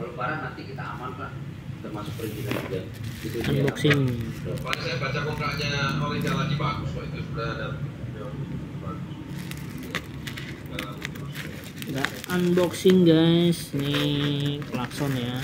kalau parah nanti kita aman pak termasuk perizinan juga. Itu unboxing. Pak, saya baca kontraknya Orange lagi bagus kok. Itu sudah ada. Kita unboxing guys. Nih klakson ya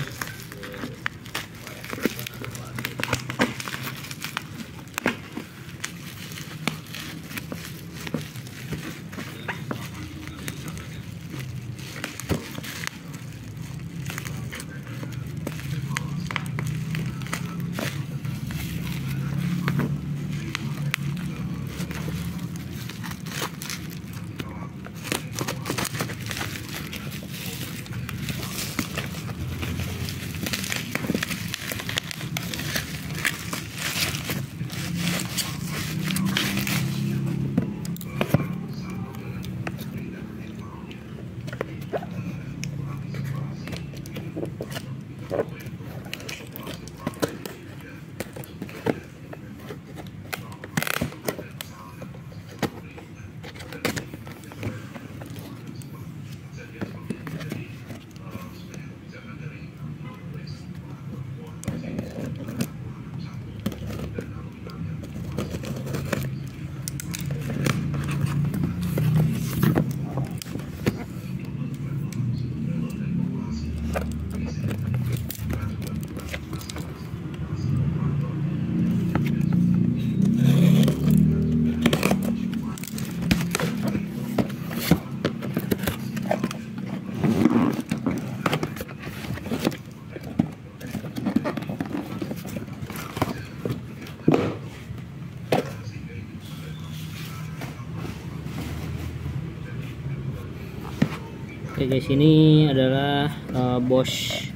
Oke guys ini adalah uh, Bosch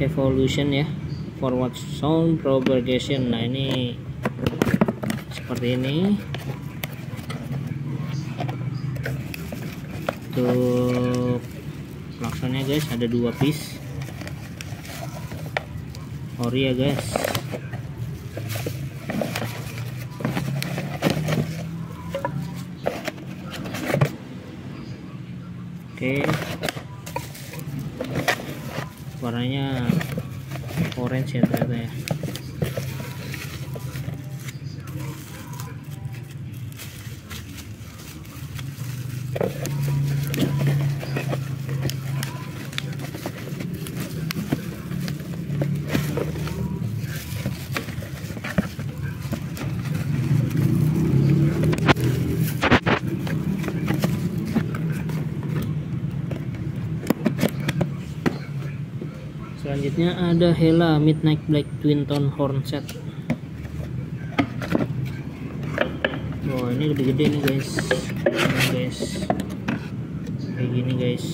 Evolution ya. Forward sound propagation. Nah ini seperti ini. Untuk klaksonnya guys ada dua piece. Ori ya guys oke. Warnanya orange ya ternyata ya selanjutnya ada Hela Midnight Black Twin Tone Horn Set Wah ini lebih gede nih guys. Ini guys. Kayak gini guys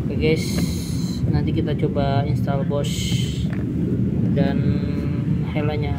Oke guys, nanti kita coba install Bosch dan helanya